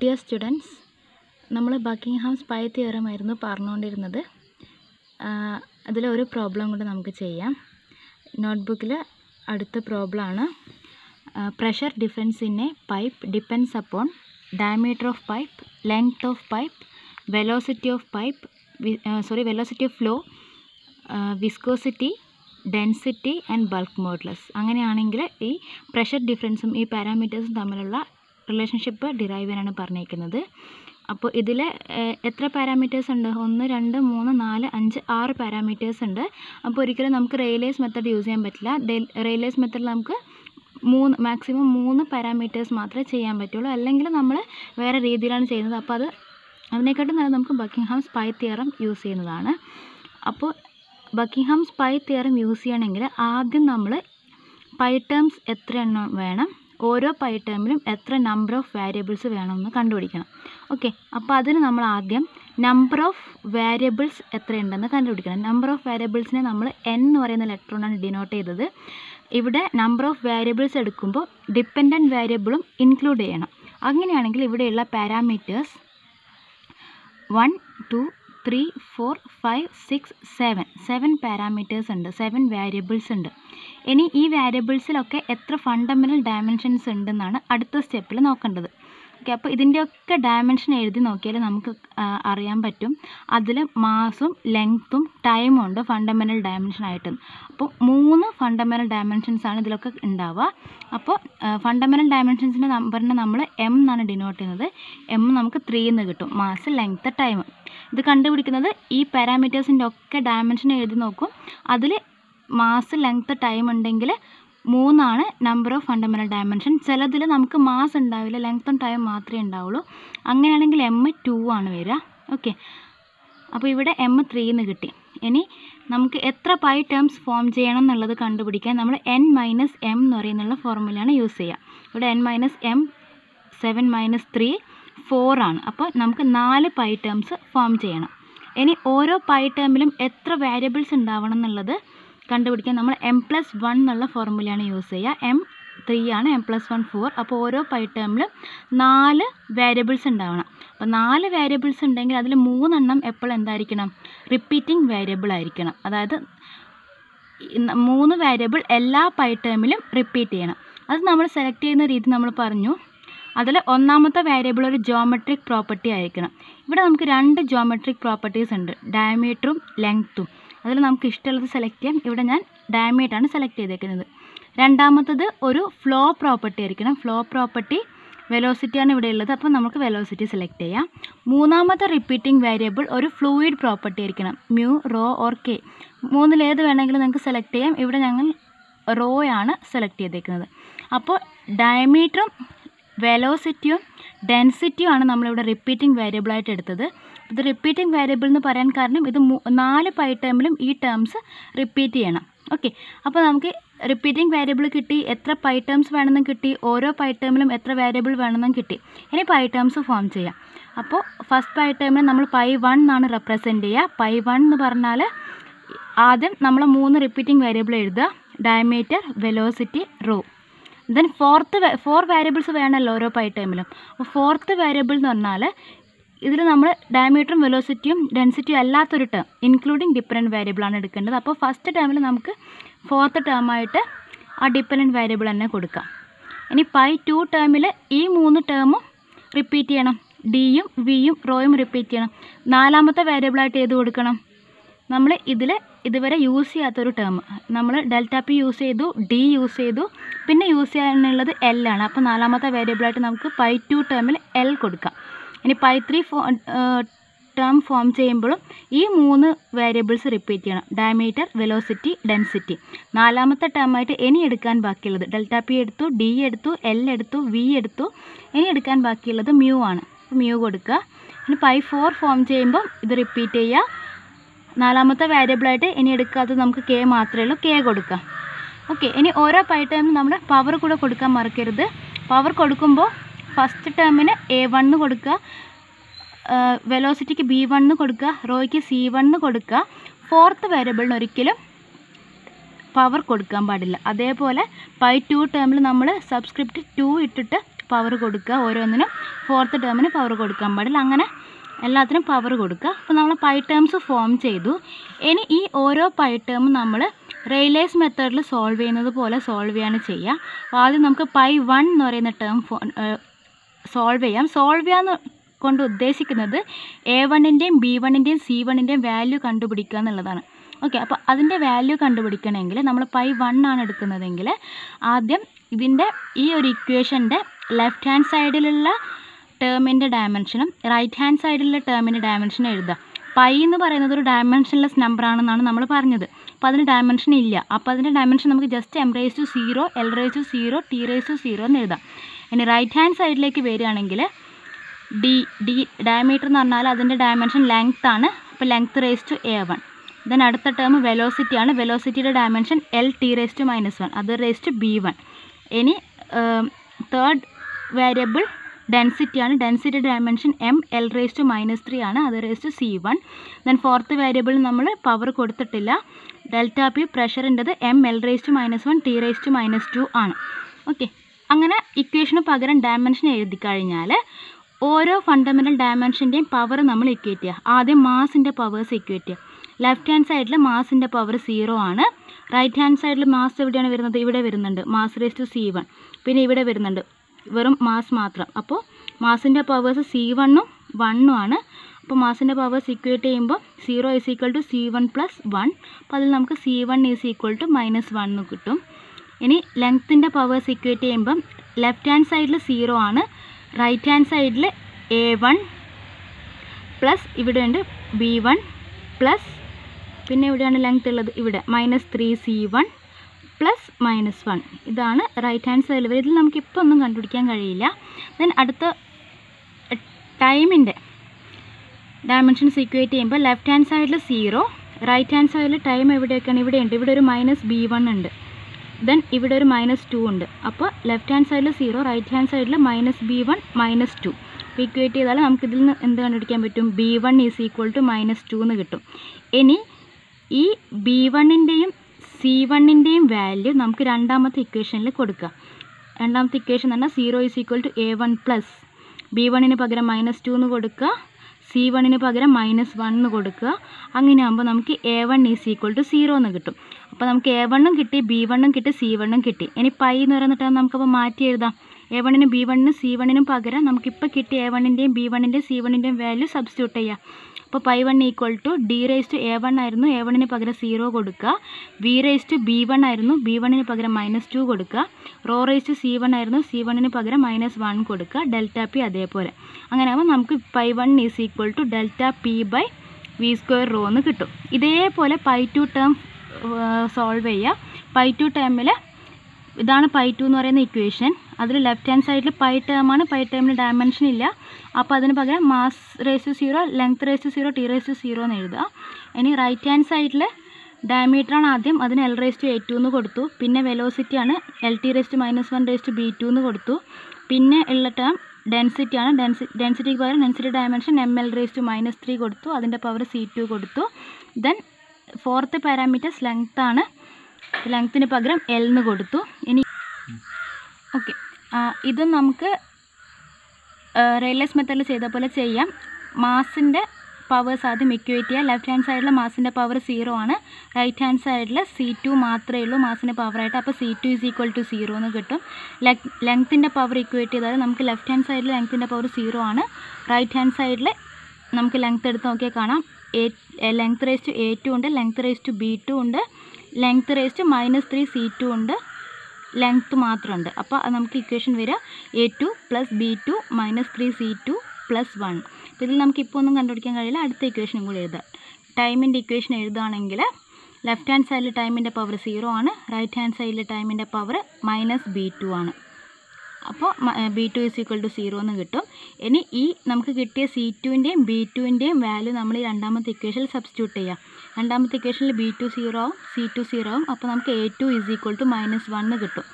Dear students നമ്മൾ Buckingham spy തിയറമായിരുന്നു പറഞ്ഞുകൊണ്ടിരുന്നത്. അതിൽ ഒരു പ്രോബ്ലം കൂടെ നമുക്ക് ചെയ്യാം. നോട്ട്ബുക്കിൽ അടുത്ത പ്രോബ്ലമാണ് pressure difference in a pipe depends upon diameter of pipe length of pipe velocity of pipe sorry velocity of flow viscosity density and bulk modulus അങ്ങനെയാണെങ്കിൽ ഈ പ്രഷർ ഡിഫറൻസും ഈ പാരാമീറ്റേഴ്സും തമ്മിലുള്ള റിലേഷൻഷിപ്പ് ഡിറൈവ് ചെയ്യാനാണ് പറഞ്ഞേക്കുന്നത് അപ്പോൾ ഇതിൽ എത്ര പാരാമീറ്റേഴ്സ് ഉണ്ട്? ഒന്ന് രണ്ട് മൂന്ന് നാല് അഞ്ച് ആറ് പാരാമീറ്റേഴ്സ് ഉണ്ട്. അപ്പോൾ ഒരിക്കലും നമുക്ക് റെയിലേസ് മെത്തേഡ് യൂസ് ചെയ്യാൻ പറ്റില്ല. റെയിലേസ് മെത്തേഡിൽ നമുക്ക് മൂന്ന് മാക്സിമം മൂന്ന് പാരാമീറ്റേഴ്സ് മാത്രമേ ചെയ്യാൻ പറ്റുള്ളൂ. അല്ലെങ്കിൽ നമ്മൾ വേറെ രീതിയിലാണ് ചെയ്യുന്നത്. അപ്പോൾ അത് അതിനെക്കാട്ടും നല്ല നമുക്ക് ബക്കിംഗ്ഹാം സ്പൈ തിയറം യൂസ് ചെയ്യുന്നതാണ്. അപ്പോൾ ബക്കിംഗ്ഹാം സ്പൈ തിയറം യൂസ് ചെയ്യണമെങ്കിൽ ആദ്യം നമ്മൾ പൈ ടേംസ് എത്ര എണ്ണം വേണം? ഓരോ പൈ ടേമിലും എത്ര നമ്പർ ഓഫ് വേരിയബിൾസ് വേണമെന്ന് കണ്ടുപിടിക്കണം. ഓക്കെ അപ്പോൾ അതിന് നമ്മൾ ആദ്യം നമ്പർ ഓഫ് വേരിയബിൾസ് എത്രയുണ്ടെന്ന് കണ്ടുപിടിക്കണം. നമ്പർ ഓഫ് വേരിയബിൾസിനെ നമ്മൾ എൻ എന്ന് പറയുന്ന ലെറ്റർ കൊണ്ടാണ് ഡിനോട്ട് ചെയ്തത്. ഇവിടെ നമ്പർ ഓഫ് വേരിയബിൾസ് എടുക്കുമ്പോൾ ഡിപ്പെൻഡന്റ് വേരിയബിളും ഇൻക്ലൂഡ് ചെയ്യണം. അങ്ങനെയാണെങ്കിൽ ഇവിടെയുള്ള parameters one two three four five six seven seven parameters ഉണ്ട്. സെവൻ വേരിയബിൾസ് ഉണ്ട്. ഇനി ഈ വേരിയബിൾസിലൊക്കെ എത്ര ഫണ്ടമെന്റൽ ഡയമെൻഷൻസ് ഉണ്ടെന്നാണ് അടുത്ത സ്റ്റെപ്പിൽ നോക്കേണ്ടത്. ഓക്കെ അപ്പോൾ ഇതിന്റെയൊക്കെ ഡയമെൻഷൻ എഴുതി നോക്കിയാൽ നമുക്ക് അറിയാൻ പറ്റും. അതിൽ മാസും ലെങ്ത്തും ടൈമും ഉണ്ട് ഫണ്ടമെന്റൽ ഡയമെൻഷൻ ആയിട്ട്. അപ്പോൾ മൂന്ന് ഫണ്ടമെന്റൽ ഡയമെൻഷൻസ് ആണ് ഇതിലൊക്കെ ഉണ്ടാവുക. അപ്പോൾ ഫണ്ടമെന്റൽ ഡയമെൻഷൻസിന്റെ നമ്പറിനെ നമ്മൾ എം എന്നാണ് ഡിനോട്ട് ചെയ്യുന്നത്. എം നമുക്ക് ത്രീ എന്ന് കിട്ടും. മാസ് ലെങ്ത്ത് ടൈം ഇത് കണ്ടുപിടിക്കുന്നത് ഈ പാരാമീറ്റേഴ്സിന്റെ ഒക്കെ ഡയമെൻഷൻ എഴുതി നോക്കും. അതിൽ മാസ് ലെങ്ത്ത് ടൈം ഉണ്ടെങ്കിൽ മൂന്നാണ് നമ്പർ ഓഫ് ഫണ്ടമെന്റൽ ഡയമെൻഷൻ ചിലതിൽ നമുക്ക് മാസ് ഉണ്ടാവില്ല ലെങ്ത്തും ടൈം മാത്രമേ ഉണ്ടാവുള്ളൂ. അങ്ങനെയാണെങ്കിൽ എം ടു ആണ് വരിക. ഓക്കെ അപ്പോൾ ഇവിടെ എം ത്രീ എന്ന് കിട്ടി. ഇനി നമുക്ക് എത്ര പൈ ടേംസ് ഫോം ചെയ്യണം എന്നുള്ളത് കണ്ടുപിടിക്കാൻ നമ്മൾ എൻ മൈനസ് എം എന്ന് പറയുന്നുള്ള ഫോർമുലയാണ് യൂസ് ചെയ്യുക. ഇവിടെ N minus M seven minus three four ആണ്. അപ്പോൾ നമുക്ക് നാല് പൈ ടേംസ് ഫോം ചെയ്യണം. ഇനി ഓരോ പൈ ടേമിലും എത്ര വേരിയബിൾസ് ഉണ്ടാവണം എന്നുള്ളത് കണ്ടുപിടിക്കാൻ നമ്മൾ എം പ്ലസ് വൺ എന്നുള്ള ഫോർമുലയാണ് യൂസ് ചെയ്യുക. എം ത്രീ ആണ് എം പ്ലസ് വൺ ഫോർ അപ്പോൾ ഓരോ പൈ ടേമിലും നാല് വേരിയബിൾസ് ഉണ്ടാവണം. അപ്പോൾ നാല് വേരിയബിൾസ് ഉണ്ടെങ്കിൽ അതിൽ മൂന്നെണ്ണം എപ്പോഴും എന്തായിരിക്കണം? റിപ്പീറ്റിംഗ് വേരിയബിൾ ആയിരിക്കണം. അതായത് മൂന്ന് വേരിയബിൾ എല്ലാ പൈ ടേമിലും റിപ്പീറ്റ് ചെയ്യണം. അത് നമ്മൾ സെലക്ട് ചെയ്യുന്ന രീതി നമ്മൾ പറഞ്ഞു. അതിൽ ഒന്നാമത്തെ വേരിയബിൾ ഒരു ജോമെട്രിക് പ്രോപ്പർട്ടി ആയിരിക്കണം. ഇവിടെ നമുക്ക് രണ്ട് ജോമെട്രിക് പ്രോപ്പർട്ടീസ് ഉണ്ട്. ഡയമീറ്ററും ലെങ്ത്തും അതിൽ നമുക്ക് ഇഷ്ടമുള്ളത് സെലക്ട് ചെയ്യാം. ഇവിടെ ഞാൻ ഡയമീറ്ററാണ് സെലക്ട് ചെയ്തേക്കുന്നത്. രണ്ടാമത്തത് ഒരു ഫ്ലോ പ്രോപ്പർട്ടി ആയിരിക്കണം. ഫ്ലോ പ്രോപ്പർട്ടി വെലോസിറ്റിയാണ് ഇവിടെ ഉള്ളത്. അപ്പോൾ നമുക്ക് വെലോസിറ്റി സെലക്ട് ചെയ്യാം. മൂന്നാമത്തെ റിപ്പീറ്റിംഗ് വേരിയബിൾ ഒരു ഫ്ലൂയിഡ് പ്രോപ്പർട്ടി ആയിരിക്കണം. മ്യൂ റോ ഓർ കെ മൂന്നിലേത് വേണമെങ്കിലും നിങ്ങൾക്ക് സെലക്ട് ചെയ്യാം. ഇവിടെ ഞങ്ങൾ റോ ആണ് സെലക്ട് ചെയ്തേക്കുന്നത്. അപ്പോൾ ഡയമീറ്ററും വെലോസിറ്റിയും ഡെൻസിറ്റിയും ആണ് നമ്മളിവിടെ റിപ്പീറ്റിംഗ് വേരിയബിളായിട്ട് എടുത്തത്. ഇത് റിപ്പീറ്റിംഗ് വേരിയബിൾ എന്ന് പറയാൻ കാരണം ഇത് നാല് പൈ ടേമിലും ഈ ടേംസ് റിപ്പീറ്റ് ചെയ്യണം. ഓക്കെ അപ്പോൾ നമുക്ക് റിപ്പീറ്റിംഗ് വേരിയബിൾ കിട്ടി എത്ര പൈ ടേംസ് വേണമെന്നും കിട്ടി ഓരോ പൈ ടേമിലും എത്ര വേരിയബിൾ വേണമെന്നും കിട്ടി. ഇനി പൈ ടേംസ് ഫോം ചെയ്യാം. അപ്പോൾ ഫസ്റ്റ് പൈ ടേമിൽ നമ്മൾ പൈ വൺ എന്നാണ് റെപ്രസെന്റ് ചെയ്യുക. പൈ വൺ എന്ന് പറഞ്ഞാൽ ആദ്യം നമ്മൾ മൂന്ന് റിപ്പീറ്റിംഗ് വേരിയബിൾ എഴുതുക. Diameter velocity rho then fourth four variables വേണമല്ലോ ഓരോ പൈ ടൈമിലും അപ്പോൾ ഫോർത്ത് വേരിയബിൾ എന്ന് പറഞ്ഞാൽ ഇതിൽ നമ്മൾ ഡയമീറ്ററും വെലോസിറ്റിയും ഡെൻസിറ്റിയും അല്ലാത്തൊരു ടേം ഇൻക്ലൂഡിങ് ഡിപ്പെൻഡന്റ് വേരിയബിളാണ് എടുക്കേണ്ടത്. അപ്പോൾ ഫസ്റ്റ് ടേമിൽ നമുക്ക് ഫോർത്ത് ടേമായിട്ട് ആ ഡിപ്പെൻഡന്റ് വേരിയബിൾ തന്നെ കൊടുക്കാം. ഇനി പൈ ടു ടേമിൽ ഈ മൂന്ന് ടേമും റിപ്പീറ്റ് ചെയ്യണം. ഡിയും വിയും റോയും റിപ്പീറ്റ് ചെയ്യണം. നാലാമത്തെ വേരിയബിളായിട്ട് ഏത് കൊടുക്കണം? നമ്മൾ ഇതിൽ ഇതുവരെ യൂസ് ചെയ്യാത്തൊരു ടേം നമ്മൾ ഡെൽറ്റ പി യൂസ് ചെയ്തു ഡി യൂസ് ചെയ്തു പിന്നെ യൂസ് ചെയ്യാനുള്ളത് എൽ ആണ്. അപ്പോൾ നാലാമത്തെ വേരിയബിളായിട്ട് നമുക്ക് പൈ ടു ടേമിൽ എൽ കൊടുക്കാം. ഇനി pi three four term form ചെയ്യുമ്പോഴും ഈ മൂന്ന് വേരിയബിൾസ് റിപ്പീറ്റ് ചെയ്യണം. ഡയമീറ്റർ വെലോസിറ്റി ഡെൻസിറ്റി നാലാമത്തെ ടേമായിട്ട് ഇനി എടുക്കാൻ ബാക്കിയുള്ളത്. ഡെൽറ്റ പി എടുത്തു ഡി എടുത്തു എൽ എടുത്തു വി എടുത്തു ഇനി എടുക്കാൻ ബാക്കിയുള്ളത് മ്യൂ ആണ്. മ്യൂ കൊടുക്കുക. ഇനി പൈ ഫോർ ഫോം ചെയ്യുമ്പോൾ ഇത് റിപ്പീറ്റ് ചെയ്യുക. നാലാമത്തെ വേരിയബിളായിട്ട് ഇനി എടുക്കാത്തത് നമുക്ക് കെ മാത്രമേ ഉള്ളൂ. കെ കൊടുക്കാം. ഓക്കെ ഇനി ഓരോ പൈ ടേമിന് നമ്മൾ പവർ കൂടെ കൊടുക്കാൻ മറക്കരുത്. പവർ കൊടുക്കുമ്പോൾ ഫസ്റ്റ് ടേമിന് എ വണ്ണ് കൊടുക്കുക വെലോസിറ്റിക്ക് ബി വണ്ണ് കൊടുക്കുക റോയ്ക്ക് സി വണ്ണ് കൊടുക്കുക ഫോർത്ത് വേരിയബിളിന് ഒരിക്കലും പവർ കൊടുക്കാൻ പാടില്ല. അതേപോലെ പൈ ടു ടേമിൽ നമ്മൾ സബ്സ്ക്രിപ്റ്റ് ടു ഇട്ടിട്ട് പവർ കൊടുക്കുക ഓരോന്നിനും ഫോർത്ത് ടേമിന് പവർ കൊടുക്കാൻ പാടില്ല. അങ്ങനെ എല്ലാത്തിനും പവർ കൊടുക്കുക. അപ്പോൾ നമ്മൾ പൈ ടേംസ് ഫോം ചെയ്തു. ഇനി ഈ ഓരോ പൈ ടേമും നമ്മൾ റെയിലേസ് മെത്തേഡിൽ സോൾവ് ചെയ്യുന്നത് പോലെ സോൾവ് ചെയ്യാണ് ചെയ്യുക. അപ്പോൾ ആദ്യം നമുക്ക് പൈ വൺ എന്ന് പറയുന്ന ടേം സോൾവ് ചെയ്യാം. സോൾവ് ചെയ്യാന്ന് കൊണ്ട് ഉദ്ദേശിക്കുന്നത് എ വണ്ണിന്റെയും ബി വണ്ണിന്റെയും സി വണ്ണിന്റെയും വാല്യൂ കണ്ടുപിടിക്കുക എന്നുള്ളതാണ്. ഓക്കെ അപ്പോൾ അതിന്റെ വാല്യൂ കണ്ടുപിടിക്കണമെങ്കിൽ നമ്മൾ പൈ വൺ ആണ് എടുക്കുന്നതെങ്കിൽ ആദ്യം ഇതിന്റെ ഈ ഒരു ഇക്വേഷന്റെ ലെഫ്റ്റ് ഹാൻഡ് സൈഡിലുള്ള ടേമിന്റെ ഡയമെൻഷനും റൈറ്റ് ഹാൻഡ് സൈഡിലുള്ള ടേമിന്റെ ഡയമെൻഷനും എഴുതുക. പൈ എന്ന് പറയുന്നത് ഒരു ഡയമെൻഷൻലെസ് നമ്പർ ആണെന്നാണ് നമ്മൾ പറഞ്ഞത്. അപ്പോൾ അതിന് ഡയമെൻഷൻ ഇല്ല. അപ്പോൾ അതിന്റെ ഡയമെൻഷൻ നമുക്ക് just M raise to zero L raise to zero T raise to zero എന്ന് എഴുതാം. ഇനി റൈറ്റ് ഹാൻഡ് സൈഡിലേക്ക് വരികയാണെങ്കിൽ ഡി ഡി ഡയമീറ്റർ എന്ന് പറഞ്ഞാൽ അതിന്റെ ഡയമെൻഷൻ ലെങ്ത് ആണ്. അപ്പോൾ length raise to A one then അടുത്ത ടേം വെലോസിറ്റി ആണ്. വെലോസിറ്റിയുടെ dimension L T raise to minus one അത് റേസ് ടു ബി വൺ ഇനി തേർഡ് വേരിയബിൾ ഡെൻസിറ്റി ആണ്. Density dimension M L raise to minus three ആണ്. അത് raise to C one then fourth variable നമ്മൾ power കൊടുത്തിട്ടില്ല. Delta P പ്രഷറിന്റെത് M L raise to minus one T raise to minus two ആണ്. Okay അങ്ങനെ ഇക്വേഷന് പകരം dimension എഴുതി കഴിഞ്ഞാൽ ഓരോ ഫണ്ടമെന്റൽ ഡയമെൻഷന്റെയും പവർ നമ്മൾ ഇക്വേറ്റ് ചെയ്യുക. ആദ്യം മാസിന്റെ പവേഴ്സ് ഇക്വേറ്റ് ചെയ്യുക. ലെഫ്റ്റ് ഹാൻഡ് സൈഡിൽ മാസിന്റെ പവർ സീറോ ആണ്. റൈറ്റ് ഹാൻഡ് സൈഡിൽ മാസ് എവിടെയാണ് വരുന്നത്? ഇവിടെ വരുന്നുണ്ട്. Mass raise to C one പിന്നെ ഇവിടെ വരുന്നുണ്ട്. വെറും മാസ് മാത്രം. അപ്പോൾ മാസിന്റെ പവേഴ്സ് സി വണ്ണും വണ്ണും ആണ് അപ്പോൾ മാസിന്റെ പവേഴ്സ് ഇക്വേറ്റ് ചെയ്യുമ്പോൾ zero is equal to C one plus one അപ്പോൾ അതിൽ നമുക്ക് C one is equal to minus one എന്ന് കിട്ടും. ഇനി ലെങ്ത്തിന്റെ പവേഴ്സ് ഇക്വേറ്റ് ചെയ്യുമ്പം ലെഫ്റ്റ് ഹാൻഡ് സൈഡിൽ സീറോ ആണ്. റൈറ്റ് ഹാൻഡ് സൈഡിൽ എ വൺ പ്ലസ് ഇവിടെ ഉണ്ട് ബി വൺ പ്ലസ് പിന്നെ ഇവിടെയാണ് ലെങ്ത് ഉള്ളത്. ഇവിടെ minus three C one plus minus one ഇതാണ് റൈറ്റ് ഹാൻഡ് സൈഡിൽ ഇതിൽ നമുക്ക് ഇപ്പോൾ ഒന്നും കണ്ടുപിടിക്കാൻ കഴിയില്ല. ദെൻ അടുത്ത ടൈമിന്റെ ഡയമെൻഷൻസ് ഇക്വേറ്റ് ചെയ്യുമ്പോൾ ലെഫ്റ്റ് ഹാൻഡ് സൈഡിൽ സീറോ റൈറ്റ് ഹാൻഡ് സൈഡിൽ ടൈം എവിടെയൊക്കെയാണ്? ഇവിടെ ഉണ്ട് ഇവിടെ ഒരു മൈനസ് ബി വൺ ഉണ്ട്. ദെൻ ഇവിടെ ഒരു മൈനസ് ടു ഉണ്ട്. അപ്പോൾ ലെഫ്റ്റ് ഹാൻഡ് സൈഡിൽ സീറോ റൈറ്റ് ഹാൻഡ് സൈഡിൽ minus B one minus two അപ്പോൾ ഇക്വേറ്റ് ചെയ്താൽ നമുക്ക് ഇതിൽ നിന്ന് എന്ത് കണ്ടുപിടിക്കാൻ പറ്റും? B one is equal to minus two എന്ന് കിട്ടും. ഇനി ഈ ബി വണ്ണിന്റെയും സി വണ്ണിന്റെയും വാല്യൂ നമുക്ക് രണ്ടാമത്തെ ഇക്വേഷനിൽ കൊടുക്കുക രണ്ടാമത്തെ ഇക്വേഷൻ എന്ന് പറഞ്ഞാൽ zero is equal to A one plus B വണ്ണിന് പകരം മൈനസ് ടു എന്ന് കൊടുക്കുക. സി വണ്ണിന് പകരം മൈനസ് വൺ എന്ന് കൊടുക്കുക. അങ്ങനെ ആകുമ്പോൾ നമുക്ക് A one is equal to zero എന്ന് കിട്ടും. അപ്പോൾ നമുക്ക് എ വണ്ണും കിട്ടി ബി വണ്ണും കിട്ടി സി വണ്ണും കിട്ടി. ഇനി പൈ എന്ന് പറയുന്ന നമുക്കപ്പോൾ മാറ്റി എഴുതാം. എ വണ്ണിനും ബി വണ്ണിനും സി വണ്ണിനും പകരം നമുക്കിപ്പോൾ കിട്ടിയ എ വണ്ണിന്റെയും ബി വണ്ണിന്റെയും സി വണ്ണിന്റെയും വാല്യൂ സബ്സ്റ്റിറ്റ്യൂട്ട് ചെയ്യാം. അപ്പോൾ pi one equal to D raise to A one ആയിരുന്നു എ വണ്ണിന് പകരം സീറോ കൊടുക്കുക. B raise to B one ആയിരുന്നു ബി വണ്ണിന് പകരം മൈനസ് ടു കൊടുക്കുക. Rho raise to C one ആയിരുന്നു സി വണ്ണിന് പകരം മൈനസ് വൺ കൊടുക്കുക. ഡെൽറ്റ പി അതേപോലെ. അങ്ങനെ ആകുമ്പോൾ നമുക്ക് pi one is equal to delta P by V square rho എന്ന് കിട്ടും. ഇതേപോലെ പൈ ടു ടേം സോൾവ് ചെയ്യുക പൈ ടു ടേമിൽ ഇതാണ് പൈ ടു എന്ന് പറയുന്ന ഇക്വേഷൻ അതിൽ ലെഫ്റ്റ് ഹാൻഡ് സൈഡിൽ പൈ ടേമാണ് പൈ ടേമിന് ഡയമെൻഷൻ ഇല്ല. അപ്പോൾ അതിന് പകരം mass raise to zero length raise to zero T raise to zero എന്ന് എഴുതുക. ഇനി റൈറ്റ് ഹാൻഡ് സൈഡിൽ ഡയമീറ്ററാണ് ആദ്യം. അതിന് L raise to A two എന്ന് കൊടുത്തു. പിന്നെ വെലോസിറ്റി ആണ്. L T raise to minus one raise to B two എന്ന് കൊടുത്തു. പിന്നെ ഉള്ള ടേം ഡെൻസിറ്റി ആണ്. ഡെൻസി ഡെൻസിറ്റിക്ക് പകരം density dimension M L raise to minus three കൊടുത്തു. അതിന്റെ പവർ സി ടു കൊടുത്തു. ദെൻ ഫോർത്ത് പാരാമീറ്റേഴ്സ് ലെങ്ത്താണ് ലെങ്ത്തിന് പകരം എൽ എന്ന് കൊടുത്തു. ഇനി ഓക്കെ ഇത് നമുക്ക് റെയിൽവേസ് മെത്തേഡിൽ ചെയ്ത പോലെ ചെയ്യാം. മാസിന്റെ പവേഴ്സ് ആദ്യം ഇക്വേറ്റ് ലെഫ്റ്റ് ഹാൻഡ് സൈഡിൽ മാസിന്റെ പവർ സീറോ ആണ്. റൈറ്റ് ഹാൻഡ് സൈഡിൽ സി ടു മാത്രമേ ഉള്ളൂ മാസിന്റെ പവറായിട്ട് അപ്പോൾ C two is equal to zero എന്ന് കിട്ടും. ലെങ്ത്തിന്റെ പവർ ഇക്വേറ്റ് ചെയ്താൽ നമുക്ക് ലെഫ്റ്റ് ഹാൻഡ് സൈഡിൽ ലെങ്ത്തിന്റെ പവർ സീറോ ആണ്. റൈറ്റ് ഹാൻഡ് സൈഡിൽ നമുക്ക് ലെങ്ത്ത് എടുത്ത് നോക്കിയാൽ കാണാം. A length raise to A two ഉണ്ട്. Length raise to B two ഉണ്ട്. Length raise to minus three C two ഉണ്ട്. ലെങ്ത്ത് മാത്രമുണ്ട്. അപ്പോൾ നമുക്ക് ഇക്വേഷൻ വരിക. A two plus B two minus three C two plus one ഇതിൽ നമുക്ക് ഇപ്പോൾ ഒന്നും കണ്ടുപിടിക്കാൻ കഴിയില്ല. അടുത്ത ഇക്വേഷനും കൂടി എഴുതാം. ടൈമിന്റെ ഇക്വേഷൻ എഴുതുകയാണെങ്കിൽ ലെഫ്റ്റ് ഹാൻഡ് സൈഡിൽ ടൈമിന്റെ പവർ സീറോ ആണ്. റൈറ്റ് ഹാൻഡ് സൈഡിൽ ടൈമിന്റെ പവർ മൈനസ് ബി ടു ആണ്. അപ്പോൾ B two is equal to zero എന്ന് കിട്ടും. ഇനി ഈ നമുക്ക് കിട്ടിയ സി ടുവിന്റെയും ബി ടുവിന്റെയും വാല്യൂ നമ്മൾ ഈ രണ്ടാമത്തെ ഇക്വേഷനിൽ സബ്സ്റ്റിറ്റ്യൂട്ട് ചെയ്യാം. രണ്ടാമത്തെ ഇക്വേഷനിൽ ബി ടു സീറോ ആവും സി ടു സീറോ ആവും. അപ്പോൾ നമുക്ക് A two is equal to minus one കിട്ടും.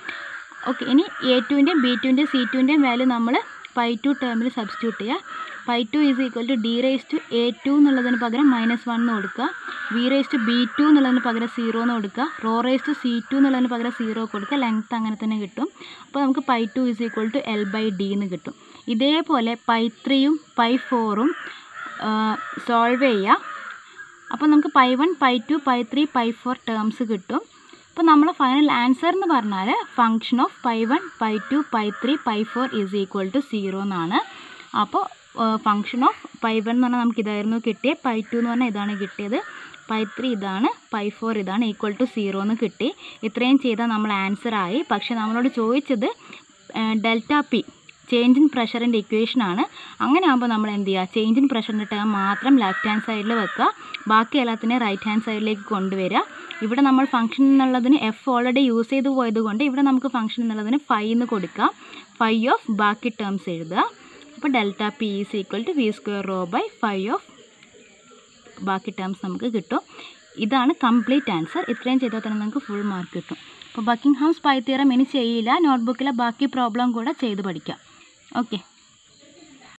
ഓക്കെ ഇനി എ ടുവിന്റെയും ബി ടുവിന്റെയും സി ടുവിന്റെയും വാല്യൂ നമ്മൾ പൈ ടു ടേമിൽ സബ്സ്റ്റിറ്റ്യൂട്ട് ചെയ്യുക. Pi two is equal to D raise to A two എന്നുള്ളതിന് പകരം മൈനസ് വൺ എന്ന് കൊടുക്കുക. V raise to B two എന്നുള്ളതിന് പകരം സീറോ എന്ന് കൊടുക്കുക. Rho raise to C two എന്നുള്ളതിന് പകരം സീറോ കൊടുക്കുക. ലെങ്ത്ത് അങ്ങനെ തന്നെ കിട്ടും. അപ്പോൾ നമുക്ക് pi two is equal to L by D എന്ന് കിട്ടും. ഇതേപോലെ പൈ ത്രീയും പൈ ഫോറും സോൾവ് ചെയ്യുക. അപ്പോൾ നമുക്ക് pi one pi two pi three pi four terms കിട്ടും. അപ്പോൾ നമ്മൾ ഫൈനൽ ആൻസർ എന്ന് പറഞ്ഞാൽ function of pi one pi two pi three pi four is equal to zero എന്നാണ്. അപ്പോൾ ഫങ്ഷൻ ഓഫ് പൈ വൺ എന്ന് പറഞ്ഞാൽ നമുക്ക് ഇതായിരുന്നു കിട്ടിയത് പൈ ടു എന്ന് പറഞ്ഞാൽ ഇതാണ് കിട്ടിയത്. പൈ ത്രീ ഇതാണ് പൈ ഫോർ ഇതാണ് ഈക്വൽ ടു സീറോ എന്ന് കിട്ടി. ഇത്രയും ചെയ്താൽ നമ്മൾ ആൻസർ ആയി. പക്ഷേ നമ്മളോട് ചോദിച്ചത് ഡെൽറ്റ പി ചേഞ്ച് ഇൻ പ്രഷറിന്റെ ഇക്വേഷൻ ആണ്. അങ്ങനെ ആകുമ്പോൾ നമ്മൾ എന്ത് ചെയ്യുക ചേഞ്ച് ഇൻ പ്രഷറിന്റെ ടേം മാത്രം ലെഫ്റ്റ് ഹാൻഡ് സൈഡിൽ വെക്കുക ബാക്കി എല്ലാത്തിനെ റൈറ്റ് ഹാൻഡ് സൈഡിലേക്ക് കൊണ്ടുവരിക ഇവിടെ നമ്മൾ ഫംഗ്ഷൻ എന്നുള്ളതിന് എഫ് ഓൾറെഡി യൂസ് ചെയ്ത് പോയത് കൊണ്ട് ഇവിടെ നമുക്ക് ഫംഗ്ഷൻ എന്നുള്ളതിന് ഫൈവ് എന്ന് കൊടുക്കാം. ഫൈവ് ഓഫ് ബാക്കി ടേംസ് എഴുതുക. അപ്പോൾ delta P is equal to V square rho by five of ബാക്കി ടേംസ് നമുക്ക് കിട്ടും. ഇതാണ് കംപ്ലീറ്റ് ആൻസർ ഇത്രയും ചെയ്താൽ തന്നെ നമുക്ക് ഫുൾ മാർക്ക് കിട്ടും. അപ്പോൾ ബക്കിംഗ് ഹൗസ് പൈ ഇനി ചെയ്യില്ല. നോട്ട്ബുക്കിലെ ബാക്കി പ്രോബ്ലം കൂടെ ചെയ്ത് പഠിക്കാം. ഓക്കെ